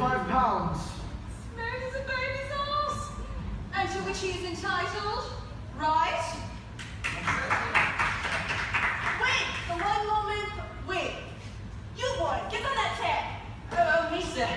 five pounds. Smooth as a baby's arse. And to which he is entitled, right? Wait, for one moment, wait. You boy, get on that tab. Oh, uh, uh, me, sir.